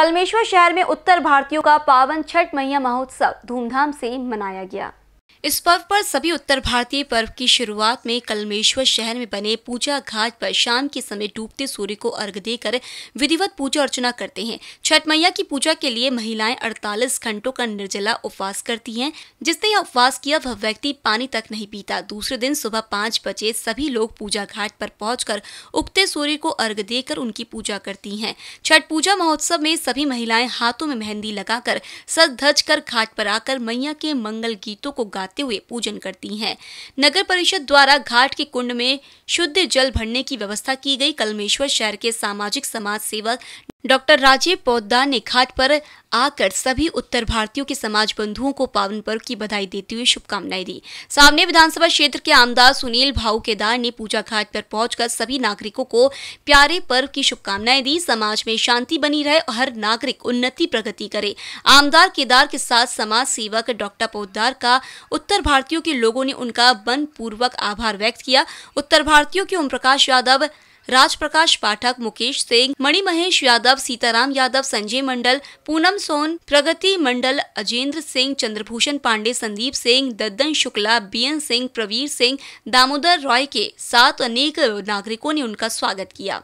कलमेश्वर शहर में उत्तर भारतीयों का पावन छठ मैया महोत्सव धूमधाम से मनाया गया। इस पर्व पर सभी उत्तर भारतीय पर्व की शुरुआत में कलमेश्वर शहर में बने पूजा घाट पर शाम के समय डूबते सूर्य को अर्घ देकर विधिवत पूजा अर्चना करते हैं। छठ मैया की पूजा के लिए महिलाएँ 48 घंटों का निर्जला उपवास करती हैं। जिसने यह उपवास किया, वह व्यक्ति पानी तक नहीं पीता। दूसरे दिन सुबह पाँच बजे सभी लोग पूजा घाट पर पहुंचकर उगते सूर्य को अर्घ देकर उनकी पूजा करती है। छठ पूजा महोत्सव में सभी महिलाएँ हाथों में मेहंदी लगाकर सज धज कर घाट पर आकर मैया के मंगल गीतों को गाते लगाते हुए पूजन करती हैं। नगर परिषद द्वारा घाट के कुंड में शुद्ध जल भरने की व्यवस्था की गई। कलमेश्वर शहर के सामाजिक समाज सेवक डॉक्टर राजीव पोद्दार ने घाट पर आकर सभी उत्तर भारतीयों के समाज बंधुओं को पावन पर्व की बधाई देते हुए शुभकामनाएँ दी। सामने विधानसभा क्षेत्र के आमदार सुनील भाऊ केदार ने पूजा घाट पर पहुंचकर सभी नागरिकों को प्यारे पर्व की शुभकामनाएँ दी। समाज में शांति बनी रहे और हर नागरिक उन्नति प्रगति करे। आमदार केदार के साथ समाज सेवक डॉक्टर पोद्दार का उत्तर भारतीयों के लोगों ने उनका मन पूर्वक आभार व्यक्त किया। उत्तर भारतीयों के ओम प्रकाश यादव राज प्रकाश पाठक मुकेश सिंह, मणि महेश यादव, सीताराम यादव, संजय मंडल, पूनम सोन, प्रगति मंडल, अजेंद्र सिंह, चंद्रभूषण पांडे, संदीप सिंह, दद्दन शुक्ला, बीएन सिंह, प्रवीर सिंह, दामोदर रॉय के साथ अनेक नागरिकों ने उनका स्वागत किया।